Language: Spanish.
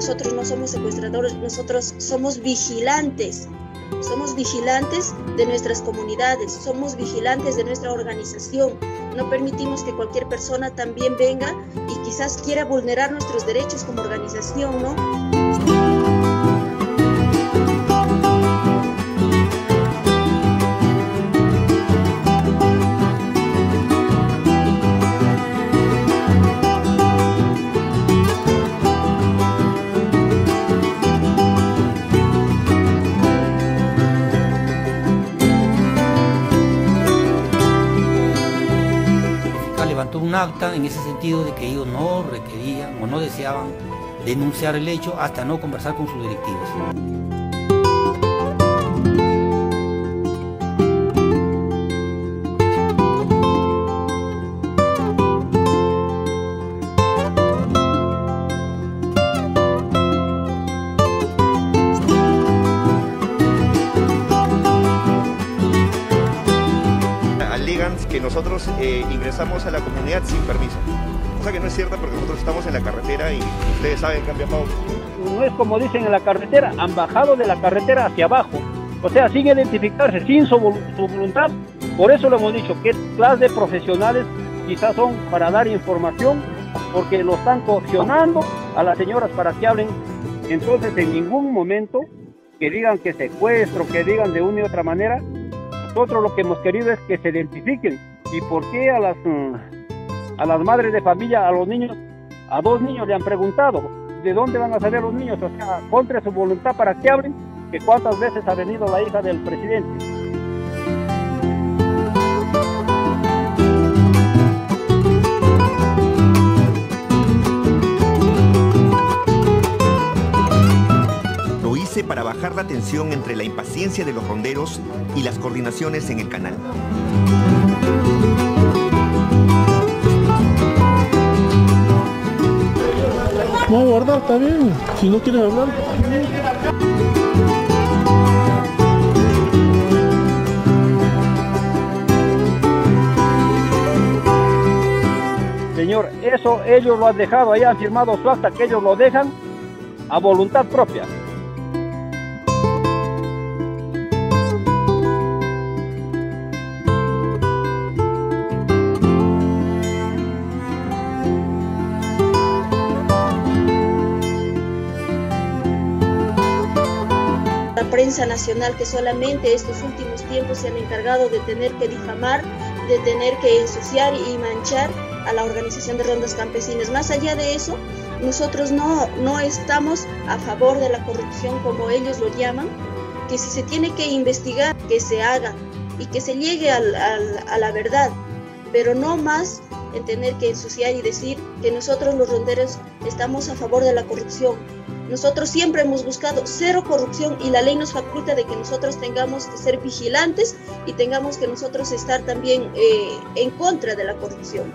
somos secuestradores, nosotros somos vigilantes. Somos vigilantes de nuestras comunidades, somos vigilantes de nuestra organización. No permitimos que cualquier persona también venga y quizás quiera vulnerar nuestros derechos como organización, ¿no? Un acta en ese sentido de que ellos no requerían o no deseaban denunciar el hecho hasta no conversar con sus directivos. Que nosotros eh, ingresamos a la comunidad sin permiso. Cosa que no es cierta porque nosotros estamos en la carretera y ustedes saben que han viajado. No es como dicen en la carretera, han bajado de la carretera hacia abajo. O sea, sin identificarse, sin su, voluntad. Por eso lo hemos dicho, qué clase de profesionales quizás son para dar información, porque lo están coaccionando a las señoras para que hablen. Entonces, en ningún momento que digan que secuestro, que digan de una y otra manera, nosotros lo que hemos querido es que se identifiquen. ¿Y por qué a las, mm, a las madres de familia, a los niños, a dos niños le han preguntado de dónde van a salir los niños? O sea, contra su voluntad para que hablen, que cuántas veces ha venido la hija del presidente. Para bajar la tensión entre la impaciencia de los ronderos y las coordinaciones en el canal. Vamos a guardar, está bien. Si no quieren hablar. Señor, eso ellos lo han dejado, ahí han firmado su acta que ellos lo dejan a voluntad propia. Prensa nacional que solamente estos últimos tiempos se han encargado de tener que difamar, de tener que ensuciar y manchar a la organización de rondas campesinas. Más allá de eso, nosotros no, no estamos a favor de la corrupción como ellos lo llaman, que si se tiene que investigar, que se haga y que se llegue a la verdad, pero no más en tener que ensuciar y decir que nosotros los ronderos estamos a favor de la corrupción. Nosotros siempre hemos buscado cero corrupción y la ley nos faculta de que nosotros tengamos que ser vigilantes y tengamos que nosotros estar también eh, en contra de la corrupción.